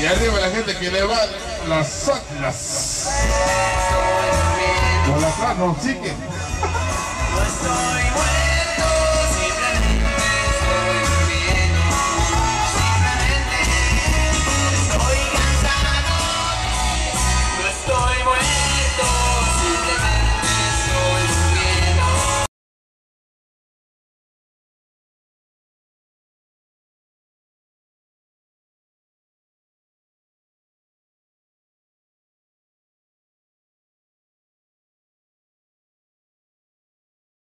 Y arriba la gente que le va las atlas. Con las no. No